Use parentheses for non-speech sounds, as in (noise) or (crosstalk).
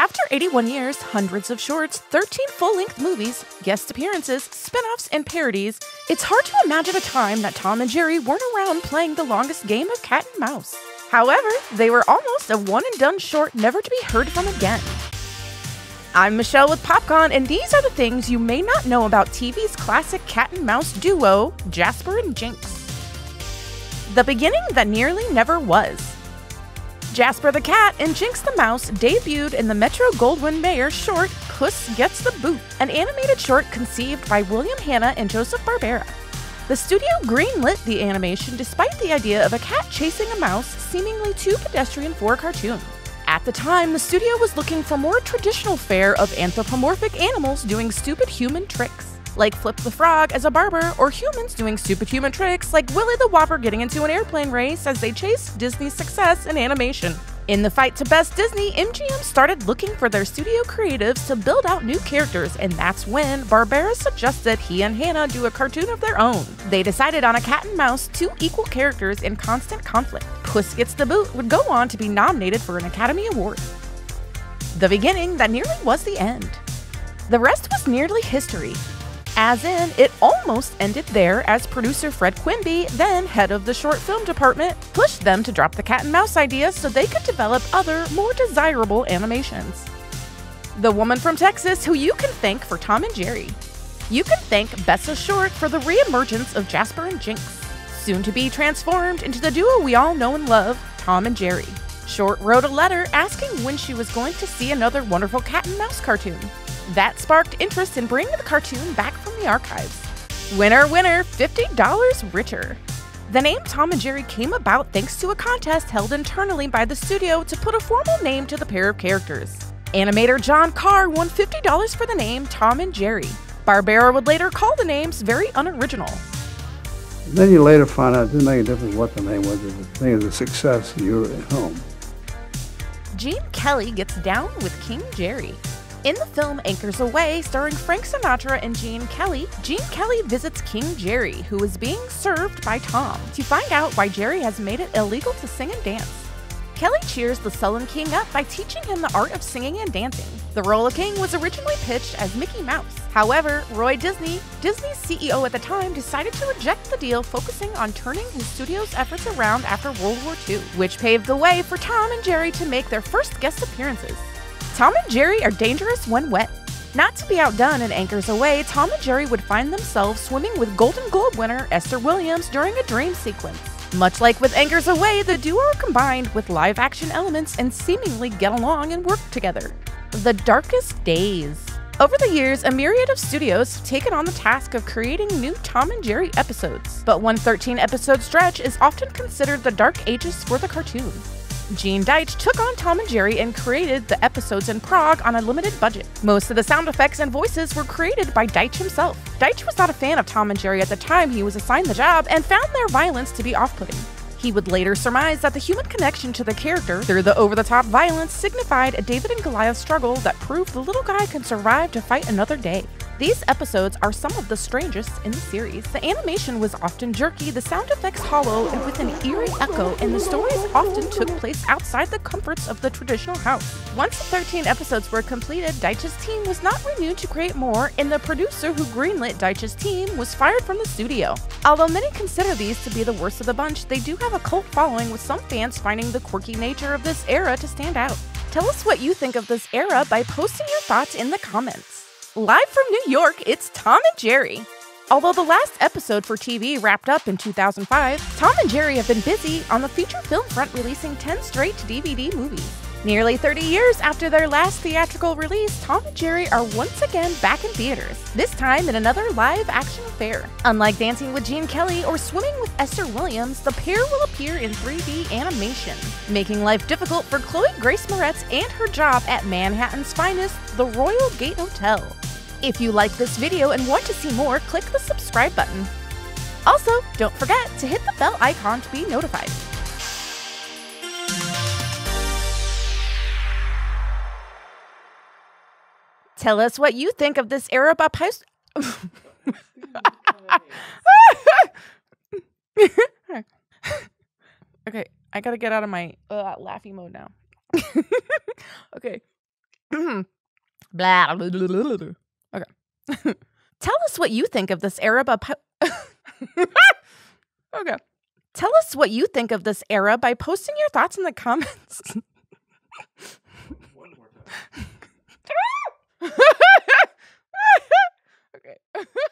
After 81 years, hundreds of shorts, 13 full length movies, guest appearances, spin offs, and parodies, it's hard to imagine a time that Tom and Jerry weren't around playing the longest game of cat and mouse. However, they were almost a one and done short never to be heard from again. I'm Michelle with PopCon, and these are the things you may not know about TV's classic cat and mouse duo, Jasper and Jinx. The beginning that nearly never was. Jasper the Cat and Jinx the Mouse debuted in the Metro Goldwyn Mayer short Puss Gets the Boot, an animated short conceived by William Hanna and Joseph Barbera. The studio greenlit the animation despite the idea of a cat chasing a mouse seemingly too pedestrian for a cartoon. At the time, the studio was looking for more traditional fare of anthropomorphic animals doing stupid human tricks like Flip the Frog as a barber, or humans doing stupid human tricks like Willy the Whopper getting into an airplane race as they chase Disney's success in animation. In the fight to best Disney, MGM started looking for their studio creatives to build out new characters, and that's when Barbera suggested he and Hanna do a cartoon of their own. They decided on a cat and mouse, two equal characters in constant conflict. Puss Gets the Boot would go on to be nominated for an Academy Award. The beginning that nearly was the end. The rest was nearly history. As in, it almost ended there as producer Fred Quimby, then head of the short film department, pushed them to drop the cat and mouse idea so they could develop other, more desirable animations. The woman from Texas who you can thank for Tom and Jerry. You can thank Bessa Short for the reemergence of Jasper and Jinx, soon to be transformed into the duo we all know and love, Tom and Jerry. Short wrote a letter asking when she was going to see another wonderful cat and mouse cartoon. That sparked interest in bringing the cartoon back from the archives. Winner, winner, $50 richer. The name Tom and Jerry came about thanks to a contest held internally by the studio to put a formal name to the pair of characters. Animator John Carr won $50 for the name Tom and Jerry. Barbera would later call the names very unoriginal. And then you later find out it didn't make a difference what the name was. The thing is a success. You were at home. Gene Kelly gets down with King Jerry. In the film Anchors Aweigh, starring Frank Sinatra and Gene Kelly, Gene Kelly visits King Jerry, who is being served by Tom, to find out why Jerry has made it illegal to sing and dance. Kelly cheers the sullen king up by teaching him the art of singing and dancing. The role of king was originally pitched as Mickey Mouse. However, Roy Disney, Disney's CEO at the time, decided to reject the deal, focusing on turning his studio's efforts around after World War II, which paved the way for Tom and Jerry to make their first guest appearances. Tom and Jerry are dangerous when wet. Not to be outdone in Anchors Aweigh, Tom and Jerry would find themselves swimming with Golden Globe winner Esther Williams during a dream sequence. Much like with Anchors Aweigh, the duo are combined with live action elements and seemingly get along and work together. The Darkest Days. Over the years, a myriad of studios have taken on the task of creating new Tom and Jerry episodes, but one 13 episode stretch is often considered the dark ages for the cartoon. Gene Deitch took on Tom and Jerry and created the episodes in Prague on a limited budget. Most of the sound effects and voices were created by Deitch himself. Deitch was not a fan of Tom and Jerry at the time he was assigned the job and found their violence to be off putting. He would later surmise that the human connection to the character through the over the top violence signified a David and Goliath struggle that proved the little guy can survive to fight another day. These episodes are some of the strangest in the series. The animation was often jerky, the sound effects hollow, and with an eerie echo, and the stories often took place outside the comforts of the traditional house. Once the 13 episodes were completed, Deitch's team was not renewed to create more, and the producer who greenlit Deitch's team was fired from the studio. Although many consider these to be the worst of the bunch, they do have a cult following with some fans finding the quirky nature of this era to stand out. Tell us what you think of this era by posting your thoughts in the comments. Live from New York, it's Tom and Jerry. Although the last episode for TV wrapped up in 2005, Tom and Jerry have been busy on the feature film front releasing 10 straight DVD movies. Nearly 30 years after their last theatrical release, Tom and Jerry are once again back in theaters, this time in another live action affair. Unlike Dancing with Gene Kelly or Swimming with Esther Williams, the pair will appear in 3D animation, making life difficult for Chloe Grace Moretz and her job at Manhattan's finest, the Royal Gate Hotel. If you like this video and want to see more, click the subscribe button. Also, don't forget to hit the bell icon to be notified. Tell us what you think of this Arab uphouse. (laughs) okay, I gotta get out of my uh, laughing mode now. (laughs) okay. (clears throat) blah, Okay. (laughs) Tell us what you think of this Arab uphouse. okay. Tell us what you think of this era by posting your thoughts in the comments. (laughs) okay. (laughs)